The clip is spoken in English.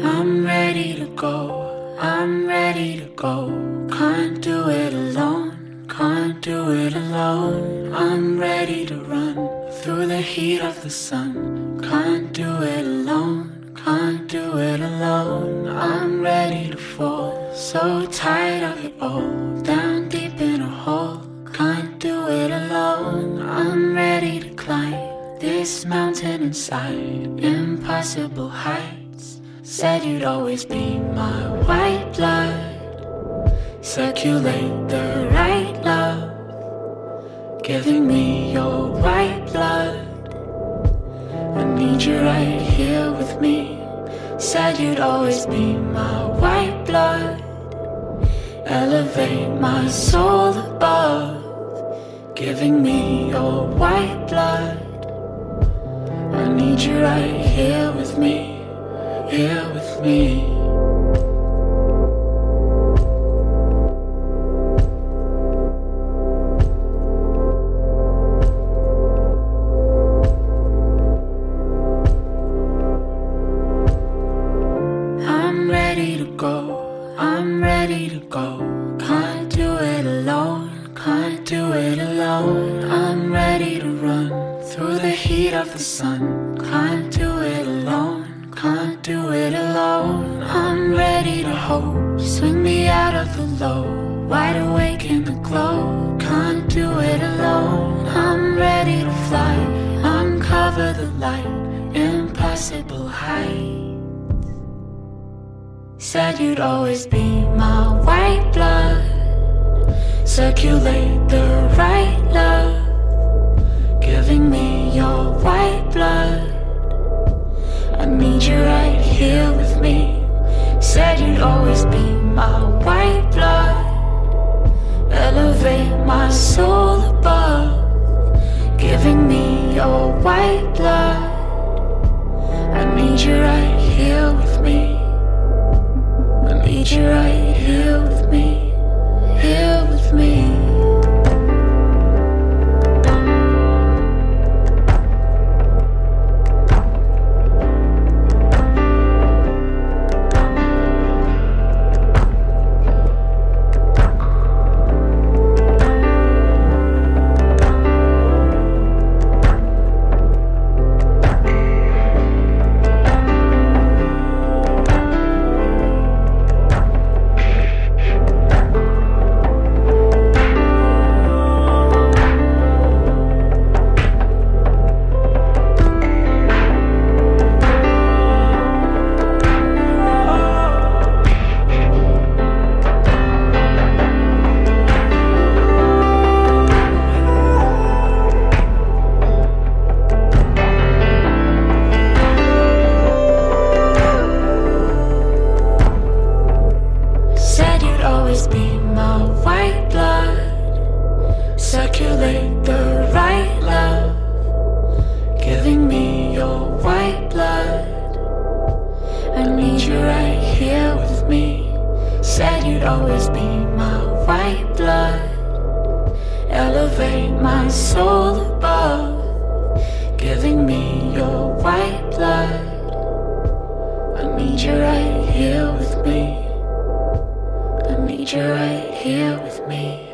I'm ready to go, I'm ready to go. Can't do it alone, can't do it alone. I'm ready to run through the heat of the sun. Can't do it alone, can't do it alone. I'm ready to fall, so tired of it all. Down deep in a hole, can't do it alone. I'm ready to climb this mountain inside, impossible heights. Said you'd always be my white blood. Circulate the right love, giving me your white blood. I need you right here with me. Said you'd always be my white blood. Elevate my soul above, giving me your white blood. I need you right here with me, here with me. I'm ready to go, I'm ready to go. Can't do it alone, can't do it alone. I'm ready to run through the heat of the sun. Can't do it alone, it alone. I'm ready to hope, swing me out of the low. Wide awake in the glow, can't do it alone. I'm ready to fly, uncover the light, impossible heights. Said you'd always be my white blood. Circulate the right love, giving me your white blood. My blood. Elevate my soul above, giving me your white blood. I need you right here with me. I need you right here with me.